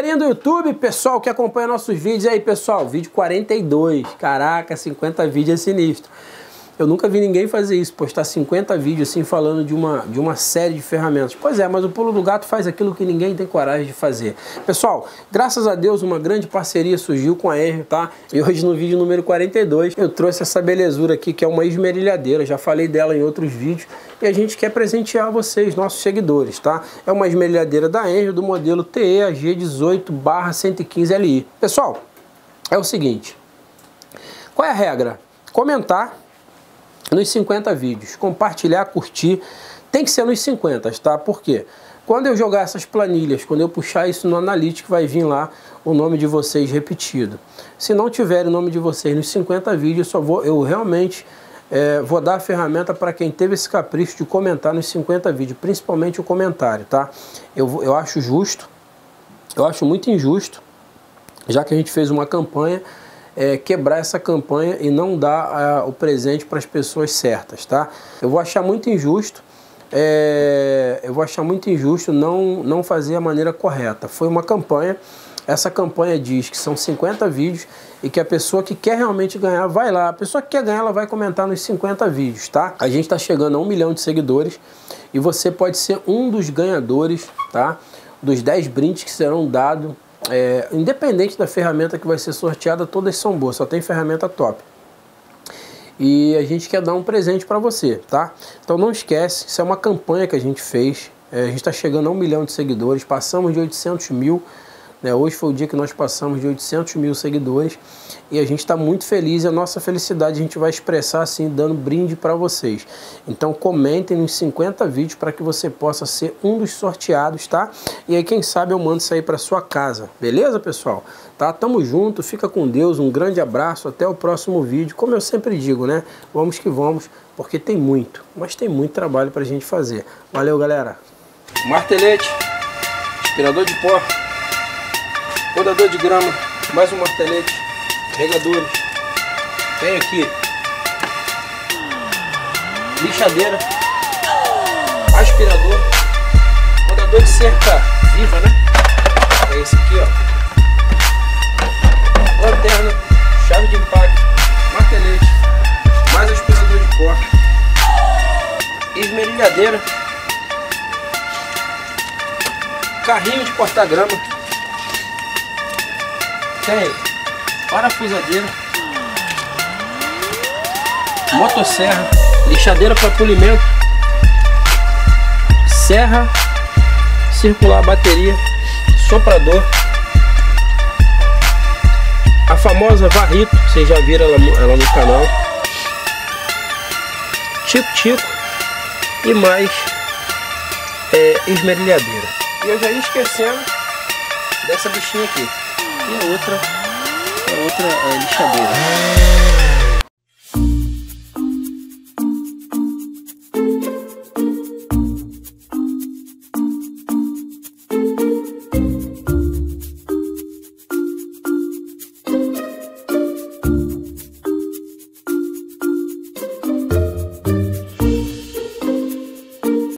Galerinha do YouTube, pessoal que acompanha nossos vídeos aí, pessoal, vídeo 42. Caraca, 50 vídeos é sinistro. Eu nunca vi ninguém fazer isso, postar 50 vídeos assim falando de uma, de uma série de ferramentas. Pois é, mas o Pulo do Gato faz aquilo que ninguém tem coragem de fazer. Pessoal, graças a Deus uma grande parceria surgiu com a Enrio, tá? E hoje no vídeo número 42 eu trouxe essa belezura aqui que é uma esmerilhadeira. Já falei dela em outros vídeos e a gente quer presentear vocês, nossos seguidores, tá? É uma esmerilhadeira da Enrio do modelo TEAG 18/115LI. Pessoal, é o seguinte, qual é a regra? Comentar nos 50 vídeos. Compartilhar, curtir, tem que ser nos 50, tá? Por quê? Quando eu jogar essas planilhas, quando eu puxar isso no Analytics, vai vir lá o nome de vocês repetido. Se não tiver o nome de vocês nos 50 vídeos, só vou, eu realmente é, vou dar a ferramenta para quem teve esse capricho de comentar nos 50 vídeos, principalmente o comentário, tá? Eu, eu acho justo, eu acho muito injusto, já que a gente fez uma campanha, é, quebrar essa campanha e não dar o presente para as pessoas certas, tá? Eu vou achar muito injusto, é, eu vou achar muito injusto não, não fazer a maneira correta. Foi uma campanha, essa campanha diz que são 50 vídeos e que a pessoa que quer realmente ganhar vai lá. A pessoa que quer ganhar, ela vai comentar nos 50 vídeos, tá? A gente está chegando a um milhão de seguidores e você pode ser um dos ganhadores, tá? Dos 10 brindes que serão dados é, independente da ferramenta que vai ser sorteada, todas são boas, só tem ferramenta top. E a gente quer dar um presente para você, tá? Então não esquece, isso é uma campanha que a gente fez. É, a gente está chegando a um milhão de seguidores, passamos de 800 mil né? Hoje foi o dia que nós passamos de 800 mil seguidores e a gente está muito feliz. A nossa felicidade a gente vai expressar assim, dando brinde para vocês. Então comentem nos 50 vídeos para que você possa ser um dos sorteados, tá? E aí quem sabe eu mando isso aí para sua casa, beleza, pessoal? Tá? Tamo junto, fica com Deus, um grande abraço, até o próximo vídeo. Como eu sempre digo, né? Vamos que vamos, porque tem muito, mas tem muito trabalho para a gente fazer. Valeu, galera! Martelete, aspirador de pó podador de grama, mais um martelete, regadores. Tem aqui lixadeira, aspirador, podador de cerca viva, né? É esse aqui, ó. Lanterna, chave de impacto, martelete, mais aspirador de pó, esmerilhadeira, carrinho de cortar grama tem parafusadeira, motosserra, lixadeira para polimento, serra, circular bateria, soprador, a famosa varrito, vocês já viram ela, no canal, tico-tico e mais é, esmerilhadeira. E eu já ia esquecendo dessa bichinha aqui e a outra, a outra é, lixadeira.